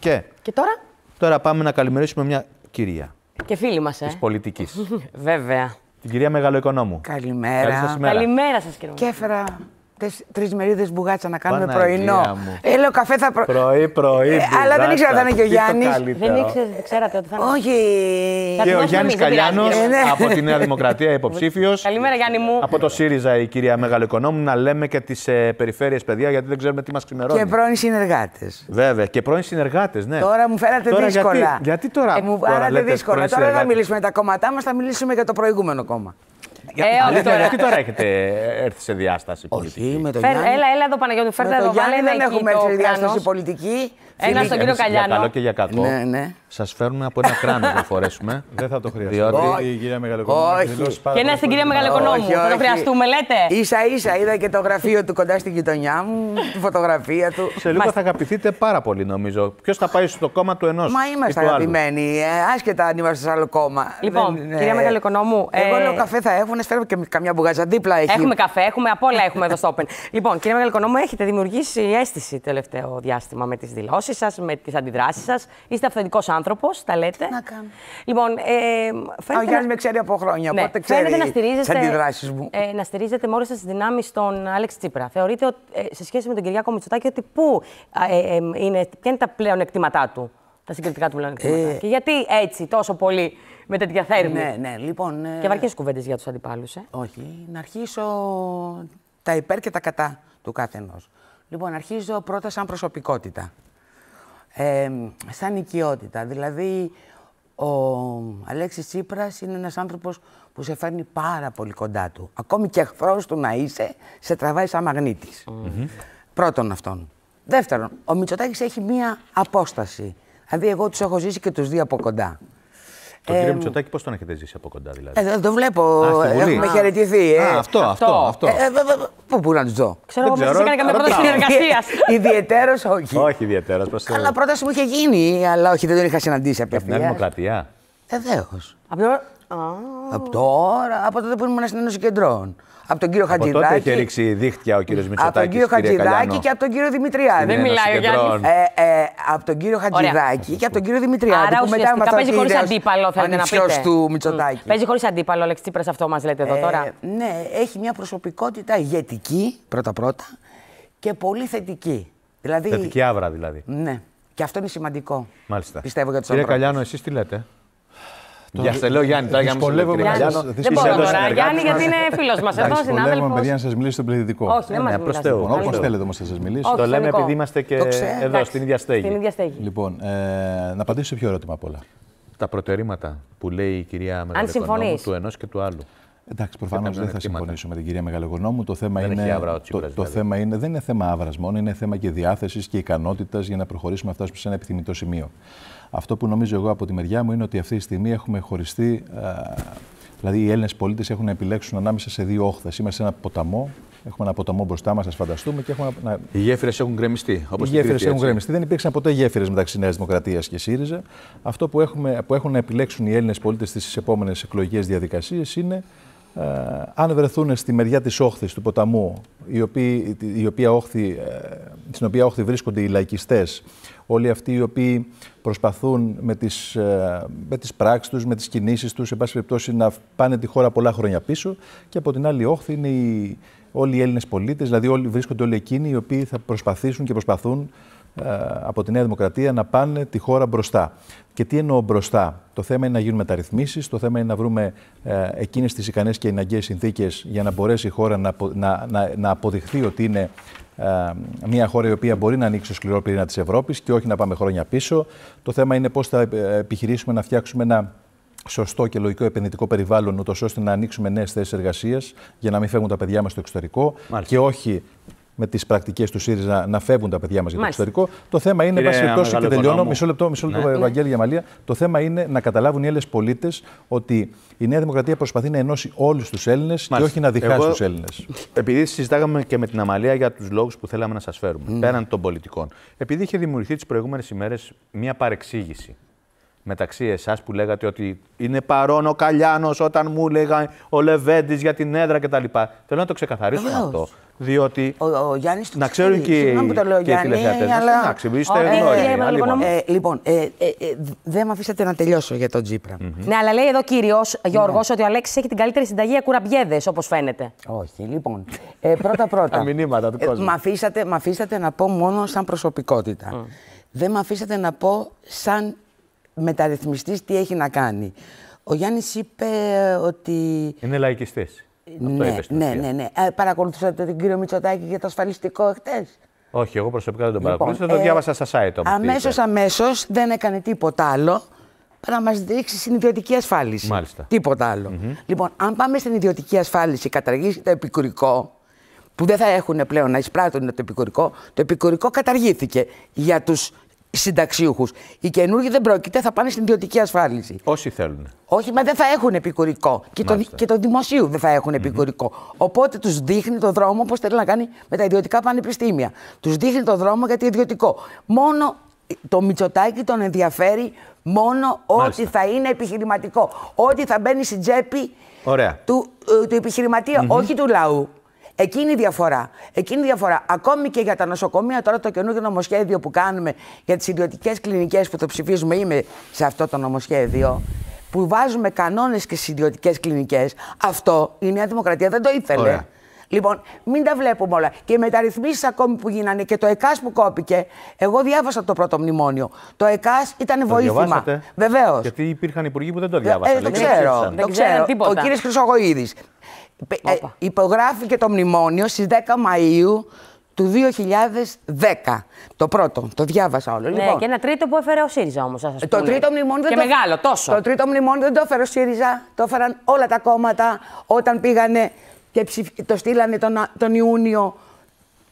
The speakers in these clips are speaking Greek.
Και; Και τώρα; τώρα πάμε να καλημερίσουμε μια κυρία Και φίλοι μας, ε. της πολιτικής. Βέβαια. την κυρία Μεγαλοοικονόμου. Καλημέρα. Καλή σας ημέρα. Καλημέρα σας, κύριε Και έφερα τρεις μερίδες μπουγάτσα να κάνουμε Παναγία πρωινό. μου. Ε, λέω καφέ θα προ... Πρωί, πρωί. Ε, αλλά δεν ήξερα αν θα είναι και ο Γιάννης. Δεν ήξερε, δεν ξέρατε ότι θα είναι. Όχι. Θα Και την ο δώσουμε Γιάννης εμείς, δεν πειράζει, Καλιάνος κύριε. Ε, ναι. από τη Νέα Δημοκρατία υποψήφιος. Καλημέρα, Γιάννη μου. Από το ΣΥΡΙΖΑ η κυρία Μεγαλοοικονόμου να λέμε και τις ε, περιφέρειες παιδιά γιατί δεν ξέρουμε τι μας ξημερώνει. Και πρώην συνεργάτες. Βέβαια και πρώην συνεργάτες, ναι. Τώρα μου φέρατε Τώρα δύσκολα. Γιατί, γιατί τώρα. Ε, μου τώρα φέρατε λέτε δύσκολα. πρώην Τώρα δεν θα συνεργάτες. μιλήσουμε για τα κόμματά μας, θα μιλήσουμε για το προηγούμενο κόμμα. Ε, όχι Αλήθεια, τώρα. γιατί τώρα έχετε έρθει σε διάσταση πολιτική. Όχι, με τον Φέρ, Γιάννη. έλα, έλα εδώ Παναγιώτη, φέρτε με εδώ, τον βάλε Γιάννη ένα δεν εκεί έχουμε το έρθει σε διάσταση κράνος. πολιτική. Ένα Φίλοι- στον κύριο Εμείς Καλιάνο. Για καλό και για κακό. Ναι, ναι. Σας φέρνουμε από ένα κράνο να φορέσουμε. Δεν θα το χρειαστεί. Διότι- η κυρία Μεγαλοκονόμου Όχι. έχει δηλώσει πάρα Και ένα πολύ στην κυρία πολύ Μεγαλοοικονόμου. Όχι, Θα το όχι. χρειαστούμε, λέτε. Ίσα ίσα είδα και το γραφείο του κοντά στην γειτονιά μου, τη φωτογραφία του. Σε λίγο θα αγαπηθείτε πάρα πολύ νομίζω. Ποιος θα πάει στο κόμμα του ενός. Μα είμαστε αγαπημένοι, ε, άσχετα αν είμαστε σε άλλο κόμμα. Λοιπόν, Δεν είναι- κυρία Μεγαλοοικονόμου, Εγώ ε, λέω καφέ θα έχουν, φέρω και καμιά μπουγάτσα δίπλα έχει. Έχουμε καφέ, έχουμε απ' όλα έχουμε εδώ στο Open. λοιπόν, κύριε Μεγαλοοικονόμου, έχετε δημιουργήσει αίσθηση τελευταίο διάστημα με τις δηλώσεις σας, με τις αντιδράσεις σας. Είστε αυθεντικός άνθρωπος, τα λέτε. να κάνω. Λοιπόν, ε, Α, ο φαίνεται. Γιάννης με ξέρει από χρόνια, ναι, οπότε ξέρει φαίνεται να τις στηρίζετε, αντιδράσεις μου. Ε, να στηρίζετε με όλες τις δυνάμεις τον Άλεξ Τσίπρα. Θεωρείτε ότι, ε, σε σχέση με τον Κυριάκο Μητσοτάκη ότι πού ε, ε, ε, είναι, ποια είναι τα πλέον εκτιματά του, τα συγκριτικά του πλέον εκτιματά. Και γιατί έτσι τόσο πολύ με τέτοια θέρμη; Ναι, ναι, λοιπόν. ε, Και βαρκές κουβέντες για τους αντιπάλους. Ε. Όχι, να αρχίσω τα υπέρ και τα κατά του καθενός. Λοιπόν, αρχίζω πρώτα σαν προσωπικότητα. Ε, σαν οικειότητα. Δηλαδή, ο Αλέξης Τσίπρας είναι ένας άνθρωπος που σε φέρνει πάρα πολύ κοντά του. Ακόμη και εχθρός του να είσαι, σε τραβάει σαν μαγνήτης. Πρώτον αυτόν. Δεύτερον, ο Μητσοτάκης έχει μία απόσταση. Δηλαδή, εγώ τους έχω ζήσει και τους δει από κοντά. Τον κύριο Μητσοτάκη πώς τον έχετε ζήσει από κοντά δηλαδή; Ε, δεν το βλέπω. Α, στη Βουλή. Έχουμε Α. χαιρετηθεί. Ε. Α, αυτό, αυτό. Αυτό. αυτό. Ε, ε, βε- βε- Πού πού να τους δω; Ξέρω εγώ Δεν πώ ξέρω, έκανε καμία ρωτάω. πρόταση συνεργασίας. Ιδιαιτέρως όχι. Όχι ιδιαίτερα. Προ Καλά, πρόταση μου είχε γίνει, αλλά όχι, δεν τον είχα συναντήσει Από τη Νέα απευθεία. Δημοκρατία. Βεβαίως. Από το- Α, Από τώρα, από τότε που ήμουν στην Ένωση Κεντρών. Από τον κύριο Από τότε Χατζηδάκη. έχει ρίξει δίχτυα ο κύριος Από Μητσοτάκης. τον κύριο Χατζηδάκη και από τον κύριο Δημητριάδη. Δεν Ένωση μιλάει ο Κεντρών. Γιάννης. Ε, ε, από τον κύριο Χατζηδάκη και από τον κύριο Δημητριάδη. Άρα που μετά ουσιαστικά με αυτό παίζει χωρίς είδε ως αντίπαλο, θέλετε να ανιψιός πείτε. του Μητσοτάκη. Παίζει χωρίς αντίπαλο ο Αλέξη Τσίπρας, αυτό μας λέτε εδώ Ε, τώρα. ναι, έχει μια προσωπικότητα ηγετική πρώτα-πρώτα και πολύ θετική. Δηλαδή, Θετική άβρα δηλαδή. Ναι. Και αυτό είναι σημαντικό. Μάλιστα. Πιστεύω για τους Κύριε ανθρώπους. Καλιάνο, εσείς τι λέτε; Για σε λέω Γιάννη, τώρα για να μην σε λέω, κύριε Δυσκολεύομαι Καλιάνο. να σας- Δεν Είσαι μπορώ εδώ τώρα. συνεργάτης Γιάννη, γιατί μας. είναι φίλος μας εδώ, Εντάξει, συνάδελφο. δυσκολεύομαι, παιδιά, να σας μιλήσω στο πληθυντικό. Όχι, δεν μας Ναι, μιλάς. προς Θεού. Λοιπόν, όπως Καλό. θέλετε όμως θα σας μιλήσω. Όχι, Το λέμε θεμικό. επειδή είμαστε και Το ξέρω. εδώ Εντάξει, στην ίδια στέγη. Στην ίδια στέγη. Λοιπόν, ε, να απαντήσω σε ποιο ερώτημα απ' όλα. Τα προτερήματα που λέει η κυρία Μεγαλοοικονόμου συμφωνείς. του ενός και του άλλου. Εντάξει, προφανώς Κάποια δεν θα πλεονεκτήματα. συμφωνήσω με την κυρία Μεγαλογονόμου. Το θέμα Δεν είναι. έχει άβρα ο το, Τσίπρας, το δηλαδή. θέμα είναι, δεν είναι θέμα άβρας μόνο, είναι θέμα και διάθεσης και ικανότητας για να προχωρήσουμε να φτάσουμε σε ένα επιθυμητό σημείο. Αυτό που νομίζω εγώ από τη μεριά μου είναι ότι αυτή τη στιγμή έχουμε χωριστεί. α, δηλαδή, οι Έλληνες πολίτες έχουν να επιλέξουν ανάμεσα σε δύο όχθες. Είμαστε σε ένα ποταμό. Έχουμε ένα ποταμό μπροστά μας, ας φανταστούμε, και έχουμε να, Οι γέφυρες έχουν γκρεμιστεί. Όπως οι στην γέφυρες Κρήτη, έχουν έτσι. γκρεμιστεί. Δεν υπήρξαν ποτέ γέφυρες μεταξύ Νέας Δημοκρατίας και ΣΥΡΙΖΑ. Αυτό που, έχουμε, που έχουν να επιλέξουν οι Έλληνες πολίτες στις επόμενες εκλογικές διαδικασίες είναι ε, αν βρεθούν στη μεριά της όχθης του ποταμού, η οποία, η οποία όχθη, ε, στην οποία όχθη βρίσκονται οι λαϊκιστές, όλοι αυτοί οι οποίοι προσπαθούν με τις, ε, με τις πράξεις τους, με τις κινήσεις τους, σε πάση περιπτώσει να πάνε τη χώρα πολλά χρόνια πίσω. Και από την άλλη όχθη είναι οι, όλοι οι Έλληνες πολίτες, δηλαδή όλοι, βρίσκονται όλοι εκείνοι οι οποίοι θα προσπαθήσουν και προσπαθούν ε, από τη Νέα Δημοκρατία να πάνε τη χώρα μπροστά. Και τι εννοώ μπροστά; Το θέμα είναι να γίνουν μεταρρυθμίσεις, το θέμα είναι να βρούμε ε, εκείνες τις ικανές και αναγκαίες συνθήκες για να μπορέσει η χώρα να, απο- να, να, να αποδειχθεί ότι είναι ε, μια χώρα η οποία μπορεί να ανοίξει το σκληρό πυρήνα της Ευρώπης και όχι να πάμε χρόνια πίσω. Το θέμα είναι πώς θα ε, επιχειρήσουμε να φτιάξουμε ένα σωστό και λογικό επενδυτικό περιβάλλον, ούτως ώστε να ανοίξουμε νέες θέσεις εργασίας για να μην φεύγουν τα παιδιά μας στο εξωτερικό Μάλιστα. και όχι με τις πρακτικές του ΣΥΡΙΖΑ να φεύγουν τα παιδιά μας για το Μάλιστα. εξωτερικό. Το θέμα είναι, Κύριε πάση περιπτώσει, και Μεγαλοοικονόμου. τελειώνω, μισό λεπτό, μισό λεπτό, Ναι. Ευαγγέλη Γεμαλία. Το θέμα είναι να καταλάβουν οι Έλληνες πολίτες ότι η Νέα Δημοκρατία προσπαθεί να ενώσει όλους τους Έλληνες και Μάλιστα. όχι να διχάσει Εγώ- τους Έλληνες. Επειδή συζητάγαμε και με την Αμαλία για τους λόγους που θέλαμε να σας φέρουμε, πέραν των πολιτικών. Επειδή είχε δημιουργηθεί τις προηγούμενες ημέρες μια παρεξήγηση μεταξύ εσάς που λέγατε ότι είναι παρόν ο Καλιάνος όταν μου έλεγα ο Λεβέντης για την έδρα κτλ. Θέλω να το ξεκαθαρίσουμε Βεβαίως. αυτό. Διότι. Ο, ο Γιάννης Να ξέρουν και, Συγγνώμη που το λέω, και οι Γιάννη, τηλεθεατές. αλλά... Εντάξει, είστε Ωραία, γνώριμοι, κύριε άλλοι Μελικονόμου. μόνο. Ε, λοιπόν, ε, ε, ε, δεν με αφήσατε να τελειώσω για τον Τζίπρα. Ναι, αλλά λέει εδώ κύριος Γιώργος Ναι. ότι ο Αλέξης έχει την καλύτερη συνταγή για κουραμπιέδες, όπως φαίνεται. Όχι, λοιπόν. Ε, πρώτα πρώτα. Τα μηνύματα του κόσμου. μ' αφήσατε, μ' αφήσατε να πω μόνο σαν προσωπικότητα. Δεν με αφήσατε να πω σαν μεταρρυθμιστής τι έχει να κάνει. Ο Γιάννης είπε ότι... Είναι λαϊκιστής. Αυτό ναι, είπε στην ναι, ουσία. ναι, ναι. Ε, παρακολουθήσατε τον κύριο Μητσοτάκη για το ασφαλιστικό χτες. Όχι, εγώ προσωπικά δεν τον Λοιπόν, παρακολούθησα. το ε, διάβασα στα site όμως. Αμέσως, αμέσως δεν έκανε τίποτα άλλο παρά να μας δείξει στην ιδιωτική ασφάλιση. Μάλιστα. Τίποτα άλλο. Λοιπόν, αν πάμε στην ιδιωτική ασφάλιση, καταργήσει το επικουρικό, που δεν θα έχουν πλέον να εισπράττουν το επικουρικό, το επικουρικό καταργήθηκε για τους συνταξιούχους. Οι καινούργοι δεν πρόκειται, θα πάνε στην ιδιωτική ασφάλιση. Όσοι θέλουν. Όχι, μα δεν θα έχουν επικουρικό. Και το, Μάλιστα. και το δημοσίου δεν θα έχουν επικουρικό. Οπότε τους δείχνει το δρόμο όπω θέλει να κάνει με τα ιδιωτικά πανεπιστήμια. Τους δείχνει το δρόμο για το ιδιωτικό. Μόνο το Μητσοτάκι τον ενδιαφέρει μόνο Μάλιστα. ότι θα είναι επιχειρηματικό. Ότι θα μπαίνει στην τσέπη Ωραία. του, ε, του επιχειρηματια όχι του λαού. Εκείνη η διαφορά. Εκείνη η διαφορά. Ακόμη και για τα νοσοκομεία, τώρα το καινούργιο νομοσχέδιο που κάνουμε για τις ιδιωτικές κλινικές που το ψηφίζουμε, είμαι σε αυτό το νομοσχέδιο, που βάζουμε κανόνες και στις ιδιωτικές κλινικές. Αυτό η Νέα Δημοκρατία δεν το ήθελε. Ωραία. Λοιπόν, μην τα βλέπουμε όλα. Και οι μεταρρυθμίσεις ακόμη που γίνανε και το ΕΚΑΣ που κόπηκε. Εγώ διάβασα το πρώτο μνημόνιο. Το ΕΚΑΣ ήταν Το βοήθημα. διαβάσατε; Βεβαίως. Γιατί υπήρχαν υπουργοί που δεν το διάβασαν. Ε, το λέει, ξέρω. ψήφισαν. Δεν Το ξέραν ξέρω. τίποτα. Ο κύριος Χρυσογοίδης. Ε, Όπα. υπογράφηκε το μνημόνιο στις 10 Μαΐου του 2010. Το πρώτο. Το διάβασα όλο. Ναι, λοιπόν, και ένα τρίτο που έφερε ο ΣΥΡΙΖΑ όμως. το τρίτο μνημόνιο Και δεν το... μεγάλο, τόσο. Το τρίτο μνημόνιο δεν το έφερε ο ΣΥΡΙΖΑ. Το έφεραν όλα τα κόμματα όταν πήγανε και ψηφ- το στείλανε τον, τον Ιούνιο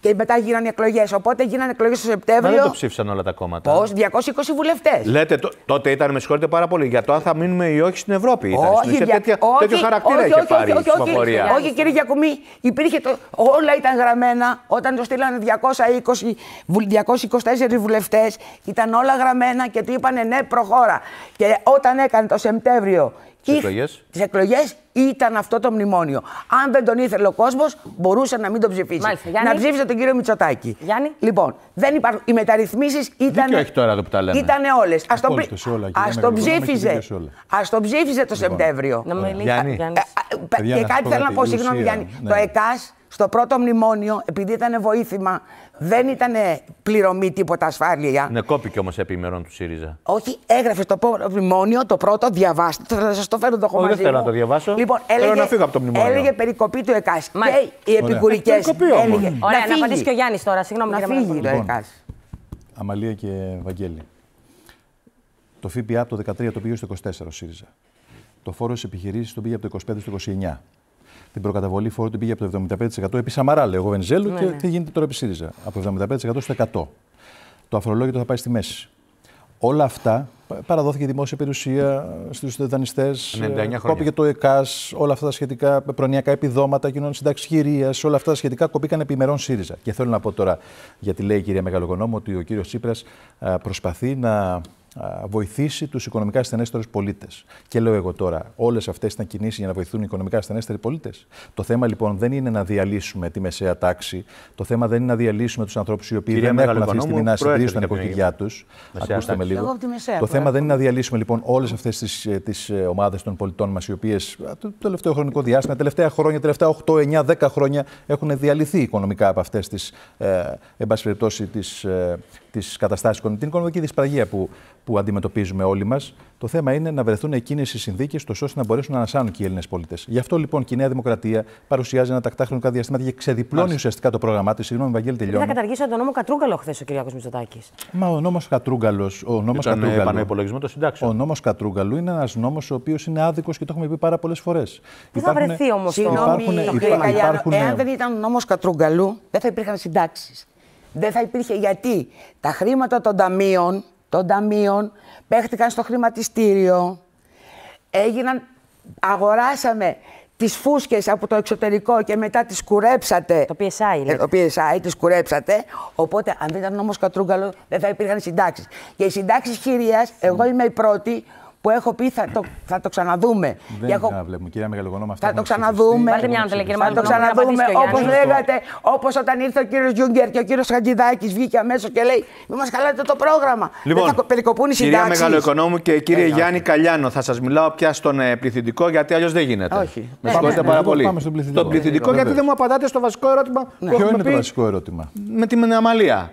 και μετά γίνανε εκλογές. Οπότε γίνανε εκλογές το Μα δεν Σεπτέμβριο. το ψήφισαν όλα τα κόμματα. Πώς, 220 βουλευτές. Λέτε, τ- τότε ήταν, με συγχωρείτε πάρα πολύ, για το αν θα μείνουμε ή όχι στην Ευρώπη. Ήταν. Στην ουσία δια- τέτοια, όχι, τέτοιο χαρακτήρα όχι, είχε όχι, πάρει η όχι, όχι, ψηφοφορία. Όχι, κύριε Γιακουμή, υπήρχε το, όλα ήταν γραμμένα. Όταν το στείλανε 220, βουλ- 224 βουλευτές, ήταν όλα γραμμένα και του είπανε ναι, προχώρα. Και όταν έκανε το Σεπτέμβριο Τις εκλογές. τις εκλογές ήταν αυτό το μνημόνιο. Αν δεν τον ήθελε ο κόσμος, μπορούσε να μην τον ψηφίσει. Μάλιστα. Γιάννη. Να ψήφισε τον κύριο Μητσοτάκη. Γιάννη. Λοιπόν, δεν υπάρχουν. Οι μεταρρυθμίσεις ήταν. Δίκιο έχει τώρα εδώ που τα λέμε. Ήταν όλες. Α τον, Απόλυτος πρι- σε όλα, κύριε ας τον Μεγαλοπρόεδρε, έχετε ψήφιζε. δίκιο σε όλα. Ας τον ψήφιζε το Σεπτέμβριο. Να μιλήσει. Γιάννη. Γιάννης. Ε, α, Παιδιά, και να σας κάτι πω θέλω να κάτι, πω, η συγγνώμη ουσία, Γιάννη. ναι. Το ΕΚΑΣ στο πρώτο μνημόνιο, επειδή ήταν βοήθημα, δεν ήταν πληρωμή τίποτα ασφάλεια. Ναι, κόπηκε όμως επιμερών του ΣΥΡΙΖΑ. Όχι, έγραφε στο πρώτο μνημόνιο, το πρώτο, διαβάστε, θα σας το φέρω το έχω Όχι, δεν μαζί θέλω μου. να το διαβάσω. Λοιπόν, Θέλω έλεγε, να φύγω από το μνημόνιο. Έλεγε περικοπή του ΕΚΑΣ. Μάλιστα. Και οι επικουρικές. Περικοπή όμως. Έλεγε, Ωραία, να φύγει. απαντήσει και ο Γιάννης τώρα. Συγγνώμη, Να κύριε φύγει το Μελικονόμου. Λοιπόν. ΕΚΑΣ. Αμαλία και Βαγγέλη. Το ΦΠΑ από το 13 το πήγε στο 24 ο ΣΥΡΙΖΑ. Το φόρο στις επιχειρήσεις το πήγε από το 25 στο 29. Την προκαταβολή φόρου την πήγε από το 75% επί Σαμαρά, λέω εγώ Βενιζέλου, και τι γίνεται τώρα επί ΣΥΡΙΖΑ. Από το 75% στο 100. Το αφρολόγητο θα πάει στη μέση. Όλα αυτά πα- παραδόθηκε δημόσια περιουσία στους δανειστές. 99 χρόνια. Κόπηκε το ΕΚΑΣ, όλα αυτά τα σχετικά προνοιακά επιδόματα, κοινών συντάξει χειρία, όλα αυτά τα σχετικά κοπήκαν επιμερών ΣΥΡΙΖΑ. Και θέλω να πω τώρα, γιατί λέει η κυρία Μεγαλογονόμου ότι ο κύριος Τσίπρας προσπαθεί να α, βοηθήσει τους οικονομικά ασθενέστερους πολίτες. Και λέω εγώ τώρα, όλες αυτές ήταν κινήσεις για να βοηθούν οι οικονομικά ασθενέστεροι πολίτες. Το θέμα λοιπόν δεν είναι να διαλύσουμε τη μεσαία τάξη. Το θέμα δεν είναι να διαλύσουμε τους ανθρώπους οι οποίοι Κυρία δεν έχουν αυτή τη στιγμή Μεγαλογονόμου, να συντηρήσουν τα προέρχεται νοικοκυριά τους. Μεσαία Ακούστε με τάξη. λίγο. Εγώ από τη μεσαία Το θέμα προέρχομαι. δεν είναι να διαλύσουμε λοιπόν όλες αυτές τις τις, ε, ομάδες των πολιτών μας, οι οποίες το τελευταίο χρονικό διάστημα, τα τελευταία χρόνια, τα τελευταία 8, 9, 10 χρόνια έχουν διαλυθεί οικονομικά από αυτές τις, ε, εν πάση περιπτώσει, τις, ε, τις καταστάσεις, την οικονομική δυσπραγία που, που αντιμετωπίζουμε όλοι μας. Το θέμα είναι να βρεθούν εκείνες οι συνθήκες, ώστε να μπορέσουν να ανασάνουν και οι Έλληνες πολίτες. Γι' αυτό λοιπόν και η Νέα Δημοκρατία παρουσιάζει ένα τακτά χρονικά διαστήματα και ξεδιπλώνει ουσιαστικά το πρόγραμμά της. Συγγνώμη, Βαγγέλη, Δεν θα τελειώνω. καταργήσω τον νόμο Κατρούγκαλο χθες ο Κυριάκος Μητσοτάκης. Μα ο νόμος Κατρούγκαλος. Ο νόμος Τον Κατρούγκαλου- επαναυπολογισμό των συντάξεων. ο νόμος Κατρούγκαλου είναι ένας νόμος ο οποίος είναι άδικος και το έχουμε πει πάρα πολλές φορές. Πού θα βρεθεί όμως το Συγγνώμη, Υπάρχουν- το κύριε χρήμα. Καλιάνο, υπάρχουν- εάν δεν ήταν ο νόμος Κατρούγκαλου, δεν θα υπήρχαν συντάξεις. Δεν θα υπήρχε γιατί τα χρήματα των ταμείων, των ταμείων παίχτηκαν στο χρηματιστήριο, έγιναν, αγοράσαμε τις φούσκες από το εξωτερικό και μετά τις κουρέψατε. Το PSI, λέτε. Ε, Το PSI, τις κουρέψατε. Οπότε, αν δεν ήταν ο νόμος Κατρούγκαλου, δεν θα υπήρχαν συντάξεις. Και οι συντάξεις χειρίας, εγώ είμαι η πρώτη που έχω πει θα το, θα το ξαναδούμε. Δεν Και έχω- βλέπουμε. Κυρία Μεγαλογονόμα, αυτά θα το έχουν ξαναδούμε. Βάλτε μια ανατελεία, κύριε Θα το Μαυρογνώμη, να ξαναδούμε. απαντήσει και ο Όπως Γιάννης. λέγατε, όπως όταν ήρθε ο κύριος Γιούγκερ και ο κύριος Χατζηδάκης βγήκε αμέσως και λέει: Μην μας χαλάτε το πρόγραμμα. Δεν θα περικοπούν οι Λοιπόν, κυρία συντάξεις». Μεγαλοοικονόμου και κύριε Ε, Γιάννη Καλιάνο, θα σας μιλάω πια στον ε, πληθυντικό γιατί αλλιώς δεν γίνεται. Όχι. Με Ναι, συγχωρείτε ναι, πάρα ναι. πολύ. Πάμε στον πληθυντικό. Στον πληθυντικό, γιατί Βεβαίως. δεν μου απαντάτε στο βασικό ερώτημα που Ποιο έχουμε είναι το πει βασικό ερώτημα; με την αμαλία.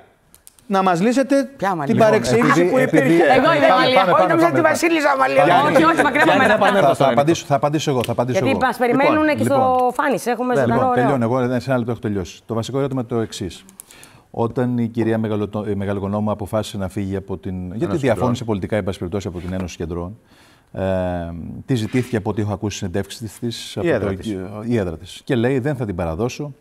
Να μας λύσετε Ποια αμαλία; την Λοιπόν, παρεξήγηση επειδή- που επειδή- υπήρχε. Εγώ είμαι Πάμε, Αμαλία. πάμε, Όχι, πάμε, νόμιζα πάμε, τη πάμε. Βασίλισσα Αμαλία. Γιάννη, Όχι, όχι, μακριά από Γιάννη, μένα. θα επανέλθω Θα, στο θα, ελληνικό. απαντήσω, θα απαντήσω εγώ. Θα απαντήσω Γιατί εγώ. μα περιμένουν και στο λοιπόν. Φάνης. Έχουμε ζωντανό Λοιπόν, ωραίο. τελειώνω. Εγώ σε ένα λεπτό έχω τελειώσει. Το βασικό ερώτημα είναι το εξής. Όταν η κυρία Μεγαλοτο- ε, Μεγαλογονόμου αποφάσισε να φύγει από την. γιατί διαφώνησε πολιτικά, εν πάση περιπτώσει, από την Ένωση Κεντρών. Ε, τη ζητήθηκε από ό,τι έχω ακούσει συνεντεύξεις της. έδρα της. Η έδρα της. Και λέει: Δεν θα την παραδώσω.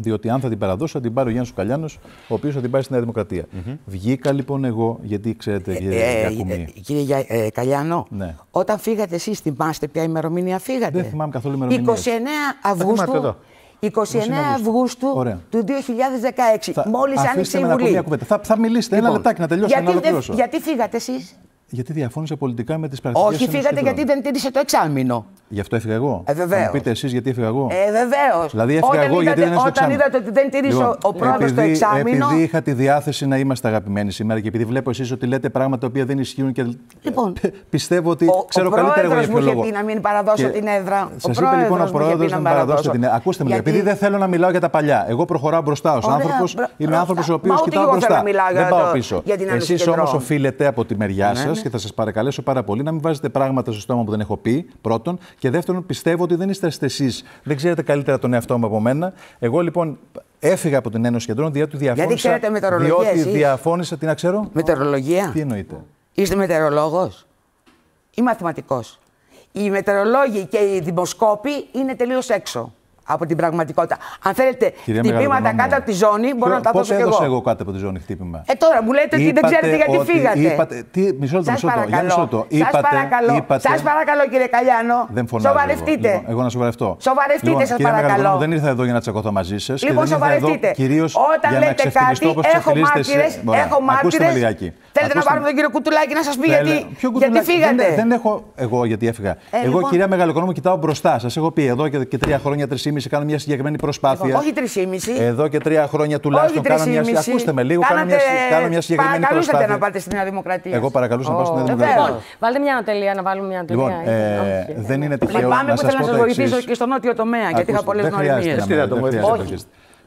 Διότι αν θα την παραδώσω, θα την πάρει ο Γιάννης Καλιάνο, ο οποίος θα την πάρει στη Νέα Δημοκρατία. Βγήκα λοιπόν εγώ, γιατί ξέρετε, κύριε Ε, ε, Γιακουμή, ε, κύριε Για- ε, Καλιάνο, Ναι. όταν φύγατε εσείς, θυμάστε ποια ημερομηνία φύγατε; Δεν θυμάμαι καθόλου ημερομηνίες. 29 θυμάστε Αυγούστου, εδώ. 29 Αυγούστου Ωραία. του 2016, Θα- μόλις αφήστε άνοιξε η με να πω Βουλή. μια κουβέντα. Θα, θα μιλήσετε ένα Λοιπόν, λεπτάκι να τελειώσω, να γιατί, δεν- ολοκληρώσω. γιατί φύγατε εσείς; Γιατί διαφώνησα πολιτικά με τις πρακτικές Όχι, φύγατε γιατί δεν τήρησε το εξάμηνο. Γι' αυτό έφυγα εγώ. Ε, βεβαίως. Θα μου πείτε εσείς γιατί έφυγα εγώ. Ε, βεβαίως. Δηλαδή έφυγα εγώ γιατί δεν είναι στο Όταν εξάμηνο. είδατε ότι δεν τήρησε Λοιπόν, ο πρόεδρος το επειδή- εξάμηνο. Επειδή είχα τη διάθεση να είμαστε αγαπημένοι σήμερα και επειδή βλέπω εσείς ότι λέτε πράγματα τα οποία δεν ισχύουν και Λοιπόν, πιστεύω ότι Ο, ξέρω ο καλύτερα εγώ για πρόεδρος ποιο μου είχε λόγο. πει να μην παραδώσω Και την έδρα. Σας είπε λοιπόν ο πρόεδρος να μην παραδώσετε την έδρα. Ακούστε με, λίγο, Γιατί- επειδή δεν θέλω να μιλάω για τα παλιά. Εγώ προχωράω μπροστά ως Ωραία, άνθρωπος. μπρο- Είμαι άνθρωπος ο μπροστά. οποίος Μα ούτε κοιτάω εγώ θέλω μπροστά. να μιλάω για Δεν πάω το- πίσω. για την Ένωση Εσείς όμως Κεντρών. οφείλετε από τη μεριά Ναι, σας ναι. Και θα σας παρακαλέσω πάρα πολύ να μην βάζετε πράγματα στο στόμα που δεν έχω πει. Πρώτον. Και δεύτερον, πιστεύω ότι δεν είστε εσείς. Δεν ξέρετε καλύτερα τον εαυτό μου από μένα. Εγώ λοιπόν έφυγα από την Ένωση Κεντρών διότι διαφώνησα. ξέρετε μετεωρολογία διότι εσείς; διαφώνησα. Τι να ξέρω; Μετεωρολογία; Τι εννοείτε; Είστε μετεωρολόγος; Ή μαθηματικός; Οι μετεωρολόγοι και οι δημοσκόποι είναι τελείως έξω από την πραγματικότητα. Αν θέλετε Κυρία χτυπήματα Μεγαλογονόμου, κάτω από τη ζώνη, μπορώ να τα Πότε δώσω κι έδωσα εγώ. εγώ κάτω από τη ζώνη χτύπημα; Ε, τώρα μου λέτε ότι δεν Είπατε ξέρετε γιατί ότι- φύγατε. είπατε- τι- μισό λεπτό, Σας μισό λεπτό, για μισό λεπτό. παρακαλώ, σας Είπατε- παρακαλώ, είπατε- σας παρακαλώ κύριε Καλιάνο, Δεν φωνάζω. σοβαρευτείτε. Εγώ, λοιπόν, εγώ να σοβαρευτώ. Σοβαρευτείτε, λοιπόν, σας κυρία παρακαλώ. Μεγαλογονόμου, δεν ήρθα εδώ για να τσακωθώ μαζί σας. Λοιπόν, σοβαρευτείτε. Κυρίως Όταν για να λέτε ξεφτυλιστώ κάτι, όπως έχω ξεφτυλίζετε μάρτυρες, εσείς. Ωραία, έχω Ακούστε με μάρτυρες. Λιγάκι. Θέλετε να Ακούστε πάρουμε με. τον κύριο Κουτουλάκη να σας πει Θέλε- γιατί, Ποιο γιατί κουτουλάκι; φύγατε; Δεν, δεν έχω εγώ γιατί έφυγα. εγώ, λοιπόν. κυρία Μεγαλοκονόμου, κοιτάω μπροστά. Σας έχω πει εδώ και, και τρία χρόνια, τρεις κάνω μια συγκεκριμένη προσπάθεια. Λοιπόν, όχι 3,5. Εδώ και τρία χρόνια τουλάχιστον Όχι κάνω μια. 3,5. Ακούστε με λίγο, κάνω μια, Κάνατε- κάνω μια συγκεκριμένη παρακαλούσατε προσπάθεια. να πάτε στη Νέα Δημοκρατία. Εγώ παρακαλούσα να πάω στη Νέα Ω, Δημοκρατία. βεβαίως. Λοιπόν, βάλτε μια ανατελεία να βάλουμε μια ανατελεία. Λοιπόν, ε, Όχι. δεν είναι τυχαίο Λυπάμαι να που σας θέλω να πω σας το βοηθήσω εξής. και στο νότιο τομέα, γιατί είχα Ακούστε, πολλές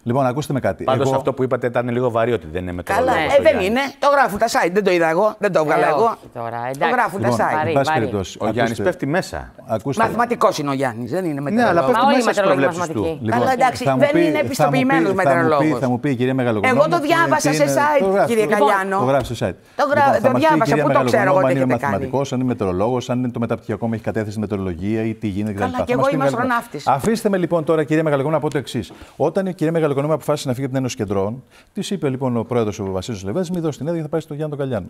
δεν χρειάζεται γνωριμίες. να Τι με- θα το δεν βοηθήσω. χρειάζεται να Όχι. βοηθήσετε. Λοιπόν, ακούστε με κάτι. Πάντως Εγώ- αυτό που είπατε ήταν λίγο βαρύ ότι δεν είναι με Καλά, ε, δεν είναι. Το γράφουν τα site. Δεν το είδα εγώ. Δεν το έβγαλα Ε, εγώ. όχι τώρα, Το εντάξει. γράφουν τα Λοιπόν, site. Βαρύ, εν πάση βαρύ. περιπτώσει, Ο Γιάννης ακούστε- πέφτει μέσα. Ακούστε. Μαθηματικός είναι ο Γιάννης, δεν είναι Ναι, αλλά μετεωρολόγος. πέφτει όλοι οι μέσα στις μετεωρολόγοι προβλέψεις του. μαθηματικοί. Καλά, εντάξει, θα μου δεν πει- είναι θα μου πει- επιστοποιημένος θα μου πει- μετεωρολόγος. Θα μου πει η κυρία Μεγαλογονόμου. Εγώ το τι- διάβασα τι σε είναι- site, το γράφεις, κύριε το- Καλιάνο. Το γράφεις σε site. Το γρα- Λοιπόν, θα το μας πει η διάβασα, κυρία πού το ξέρω εγώ Μεγαλογονόμου τι αν είναι έχετε κάνει. μαθηματικός, αν είναι μετεωρολόγος, αν είναι το μεταπτυχιακό μου έχει κατέθεση στη μετεωρολογία ή τι γίνεται Καλά, κτλ. και Θα μας εγώ πει είμαι η Μεγαλογονόμου. αστροναύτης. Αφήστε με λοιπόν τώρα, κυρία Μεγαλογονόμου, να πω το εξής. Όταν η κυρία Μεγαλογονόμου αποφάσισε να φύγει από την Ένωση Κεντρών, της είπε λοιπόν ο πρόεδρος ο Βασίλης Λεβέζης, μην δώσει την έδρα και θα πάει στο Γιάννη τον Καλιάνο.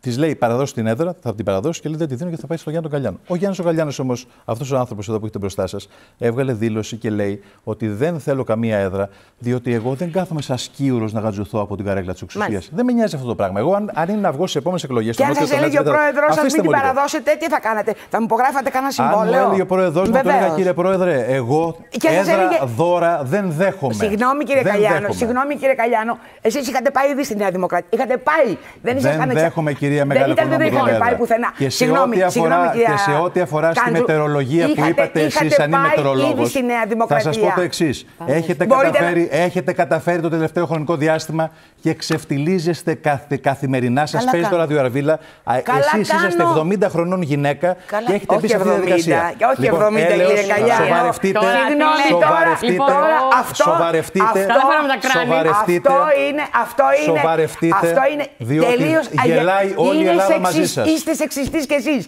Της λέει παραδώσει την έδρα, θα την παραδώσει και λέει δεν τη δίνω και θα πάει στο Γιάννη τον Καλιάνο. Ο Γιάννη ο Καλιάνος όμως, αυτός ο άνθρωπος εδώ που έχετε μπροστά σας, έβγαλε δήλωση και λέει ότι δεν θέλω καμία έδρα, διότι εγώ δεν κάθομαι σαν σκύουρος να γατζουθώ από την καρέκλα της εξουσίας. Μάλιστα. Δεν με νοιάζει αυτό το πράγμα. Εγώ, αν, αν είναι να βγω στι επόμενες εκλογές. Και αν σας έλεγε ο πρόεδρος σα μην την παραδώσετε, τι θα κάνετε, θα μου υπογράφατε κανένα Αν μου συμβόλαιο. έλεγε ο πρόεδρος μου, το Βεβαίως. έλεγα κύριε Πρόεδρε, εγώ Και σας έδρα έλεγε- δώρα δεν δέχομαι. Συγγνώμη κύριε Δεν Καλιάνο, δέχομαι. συγγνώμη κύριε Καλιάνο, εσείς είχατε πάει ήδη στη Νέα Δημοκρατία. Είχατε πάει. Δεν, Δεν ήσασταν δέχομαι, κυρία Δεν Μεγάλη ήταν, δεν Οικονόμου, είχατε την πάει έδρα. πουθενά. Και σε Συγγνώμη, ό,τι αφορά- συγγνώμη, κυρία και σε ό,τι αφορά στη Κάντζου, μετεωρολογία που είχατε- είπατε εσείς, είχατε αν είμαι πάει μετεωρολόγος, ήδη στη Νέα Θα Δημοκρατία. σας πω το εξής. Έχετε, Μπορείτε καταφέρει, έχετε καταφέρει το τελευταίο χρονικό διάστημα και ξεφτιλίζεστε καθ- καθημερινά. Σας Καλά παίζει κάνω. τώρα διαβίλα. Καλά Εσείς είσαστε κάνω. 70 χρονών γυναίκα Καλά, και έχετε μπει όχι σε αυτή τη 70, διαδικασία. και όχι Λοιπόν, 70, έλεος, κύριε Καλιάνο. Σοβαρευτείτε. Τώρα, Συγγνώμη τώρα, Σοβαρευτείτε. λοιπόν, τώρα αυτό, Σοβαρευτείτε. αυτό, Τώρα φέραμε τα κράνη. Σοβαρευτείτε. Αυτό είναι, αυτό είναι, Σοβαρευτείτε, αυτό είναι διότι τελείως γελάει όλη η είναι Ελλάδα μαζί σεξις- σας. Είστε σεξιστής κι εσείς.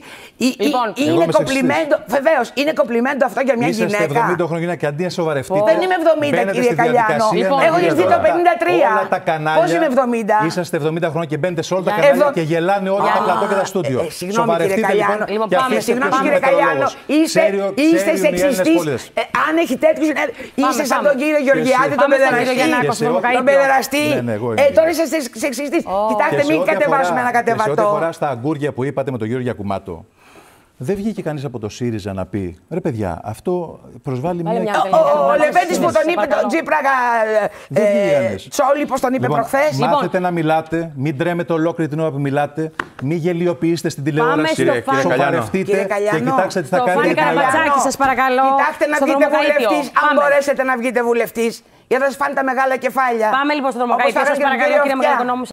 Ή- ή- Λοιπόν, εγώ είναι είμαι κομπλιμέντο, βεβαίως, είναι κομπλιμέντο αυτό για μια Είσαστε γυναίκα. 70 χρόνια γυναίκα και αντί να σοβαρευτείτε. Δεν είμαι 70, μπαίνετε κύριε στη Καλιάνο. διαδικασία Λοιπόν, να έχω γίνετε ζήσει το όλα τα- 53. Όλα τα κανάλια. Πώς είμαι 70? Είσαστε 70 χρόνια και μπαίνετε σε όλα τα Για- κανάλια Εδώ- και γελάνε όλα τα Για- πλατό και τα στούντιο. Ε, ε, συγγνώμη κύριε Σοβαρευτείτε Καλιάνο. Λοιπόν, και πάμε, αφήστε Συγγνώμη ποιος κύριε είναι Καλιάνο, μετεωρολόγος. είστε, Ξέρει- είστε ξέρουν οι Έλληνες σεξιστής. πολίτες. Ε, αν έχει τέτοιους, ε, είστε σαν πάμε. τον κύριο Γεωργιάδη, τον Πάμε στον κύριο παιδεραστή. Γιαννάκο, Και σε στον ό- Παπακαΐτιο. Τον παιδεραστή. Ναι, ναι, εγώ είμαι. Ε, τώρα είσαστε σεξιστής. Κοιτάξτε, Και σε μην ό,τι κατεβάσουμε αφορά- να Και σε ό,τι κατεβατώ. αφορά στα αγκούρια που είπατε με τον Γιώργο Γιακουμάτο, δεν βγήκε κανείς από το ΣΥΡΙΖΑ να πει ρε παιδιά, αυτό προσβάλλει Βάλε μια. μια Ο- Ο, ο Παρακαλώ. Λεβέντης που τον Σε είπε παρακαλώ. τον Τζίπρα Δεν ε, βγήκες. Τσόλι, πώς τον είπε Λοιπόν, προχθές. μάθετε να μιλάτε, μην τρέμετε ολόκληρη την ώρα που μιλάτε, μην γελιοποιήσετε στην τηλεόραση. στο Κύριε- κύριε Καλιάνο. Σοβαρευτείτε Κύριε και Καλιάνο, κοιτάξτε τι θα στο κάνετε. Φάνη για την Ελλάδα. Καραμπατσάκη, σας παρακαλώ, Κοιτάξτε να στο βγείτε δρομοκαίτιο. βουλευτής, αν Πάμε. μπορέσετε να βγείτε βουλευτής. Γιατί θα σας φάνε τα μεγάλα κεφάλια. Πάμε λοιπόν στο Όπως δρομοκαίτιο. θα Σας έκανε και τον παρακαλώ, κύριο κύριε Αυτιά. Μεγαλοοικονόμου.